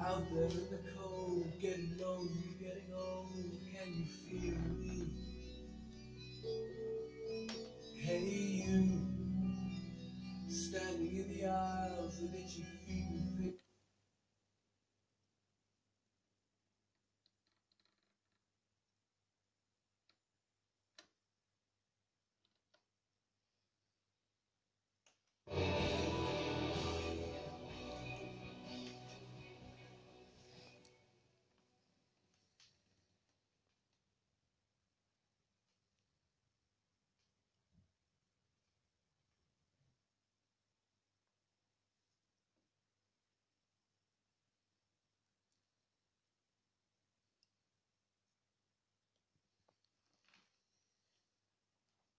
Out there in the cold, getting old, you getting old. You.